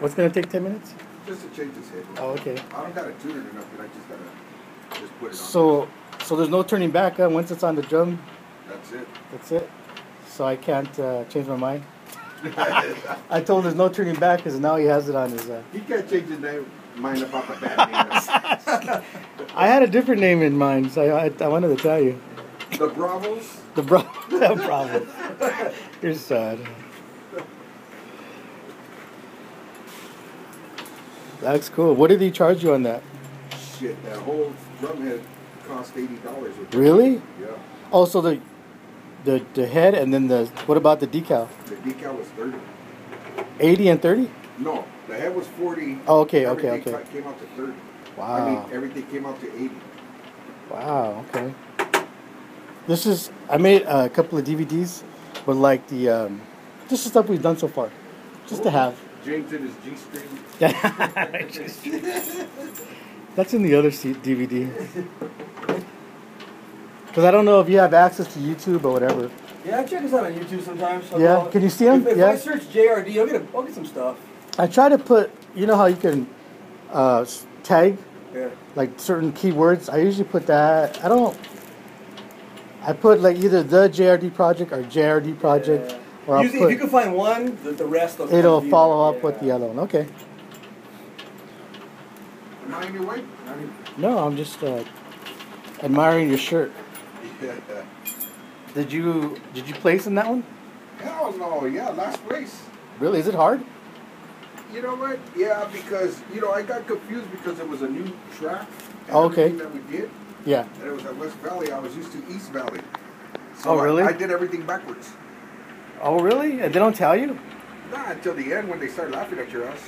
What's gonna take ten minutes? Just to change this head. Oh, okay. I don't gotta tune it enough, but I just gotta just put it on. So, so there's no turning back. Huh? Once it's on the drum, That's it. that's it. So I can't uh, change my mind. I told him there's no turning back because now he has it on his. Uh... he can't change his name, mind about the bad name. I had a different name in mind, so I, I, I wanted to tell you. the Bravos. The bro, no problem. You're sad. That's cool. What did he charge you on that? Shit, that whole drum head cost eighty dollars. Really? Yeah. Also the, the the head and then the what about the decal? The decal was thirty. Eighty and thirty? No, the head was forty. Oh, okay, okay, Everything okay. ca- Came out to thirty. Wow. I mean, everything came out to eighty. Wow. Okay. This is I made a couple of DVDs, but like the um, just the stuff we've done so far, just to have. James in his G string. That's in the other DVD. Because I don't know if you have access to YouTube or whatever. Yeah, check us out on YouTube sometimes. I'll Yeah, can you see 'em? If, if Yeah. I search JRD, I'll get, a, I'll get some stuff. I try to put, you know how you can uh, tag Yeah. like certain keywords. I usually put that. I don't. I put like either the JRD project or JRD project, Yeah. Or I'll Usually, put. if you can find one, the, the rest will it'll follow there. up with the other one. Okay. Am I in your way? No, I'm just uh, admiring your shirt. Yeah. Did you did you place in that one? Hell no, yeah, last place. Really? Is it hard? You know what? Yeah, because you know I got confused because it was a new track. Oh, okay. That we did, Yeah. and it was at West Valley. I was used to East Valley. So Oh, I- really? I, did everything backwards. Oh, really? And they don't tell you? Not until the end when they start laughing at your ass.